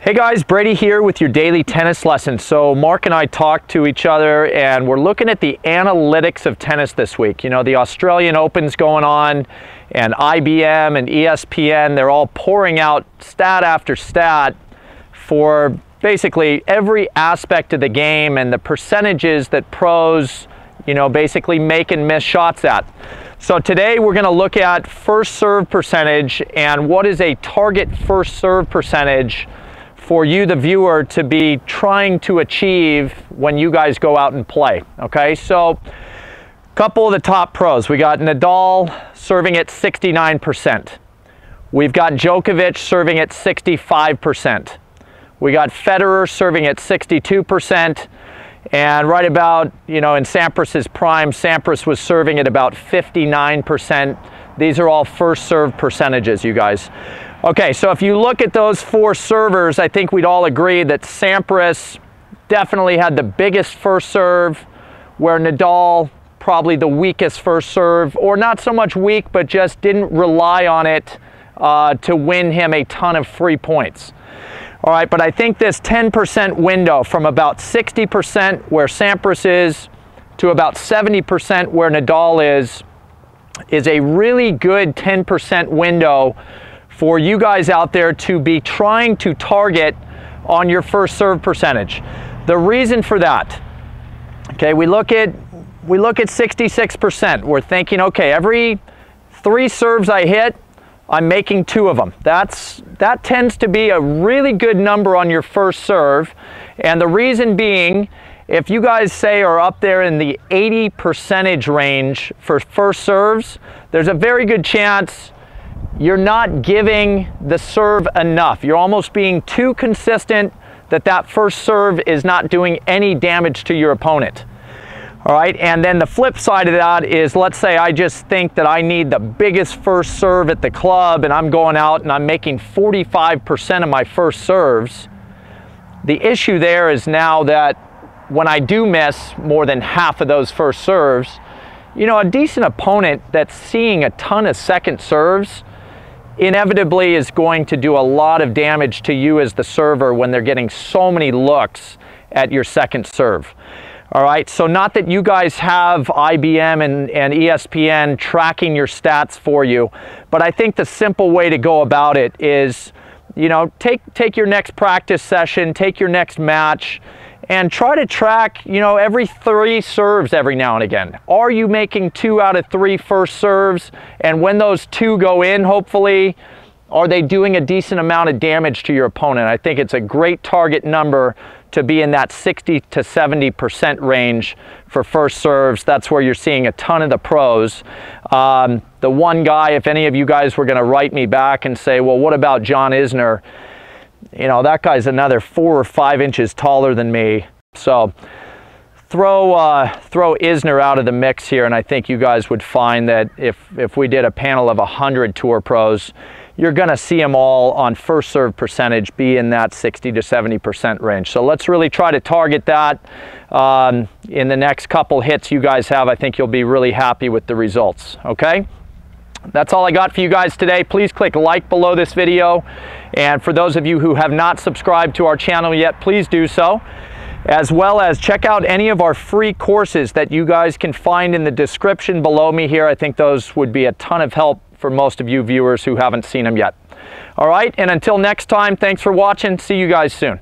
Hey guys, Brady here with your daily tennis lesson. So Mark and I talked to each other and we're looking at the analytics of tennis this week. You know, the Australian Open's going on and IBM and ESPN, they're all pouring out stat after stat for basically every aspect of the game and the percentages that pros, you know, basically make and miss shots at. So today we're gonna look at first serve percentage and what is a target first serve percentage for you, the viewer, to be trying to achieve when you guys go out and play. Okay, so a couple of the top pros. We got Nadal serving at 69%. We've got Djokovic serving at 65%. We got Federer serving at 62%. And right about, you know, in Sampras's prime, Sampras was serving at about 59%. These are all first serve percentages, you guys. Okay, so if you look at those four servers, I think we'd all agree that Sampras definitely had the biggest first serve, where Nadal probably the weakest first serve, or not so much weak, but just didn't rely on it uh, to win him a ton of free points. All right, but I think this 10% window from about 60% where Sampras is to about 70% where Nadal is, is a really good 10% window for you guys out there to be trying to target on your first serve percentage. The reason for that, okay, we look at we look at 66%. We're thinking, okay, every three serves I hit, I'm making two of them. That's that tends to be a really good number on your first serve. And the reason being, if you guys say are up there in the 80 percentage range for first serves, there's a very good chance you're not giving the serve enough. You're almost being too consistent that that first serve is not doing any damage to your opponent. All right, and then the flip side of that is let's say I just think that I need the biggest first serve at the club and I'm going out and I'm making 45% of my first serves. The issue there is now that when I do miss more than half of those first serves, you know, a decent opponent that's seeing a ton of second serves inevitably is going to do a lot of damage to you as the server when they're getting so many looks at your second serve. All right, so not that you guys have IBM and, and ESPN tracking your stats for you, but I think the simple way to go about it is, you know, take, take your next practice session, take your next match, and try to track, you know, every three serves every now and again. Are you making two out of three first serves? And when those two go in, hopefully, are they doing a decent amount of damage to your opponent? I think it's a great target number to be in that 60 to 70% range for first serves. That's where you're seeing a ton of the pros. Um, the one guy, if any of you guys were going to write me back and say, well, what about John Isner? You know, that guy's another four or five inches taller than me. So throw, uh, throw Isner out of the mix here, and I think you guys would find that if, if we did a panel of a 100 tour pros, you're going to see them all on first serve percentage be in that 60 to 70% range. So let's really try to target that. Um, in the next couple hits you guys have, I think you'll be really happy with the results, okay? That's all I got for you guys today. Please click like below this video. And for those of you who have not subscribed to our channel yet, please do so. As well as check out any of our free courses that you guys can find in the description below me here. I think those would be a ton of help for most of you viewers who haven't seen them yet. All right, and until next time, thanks for watching. See you guys soon.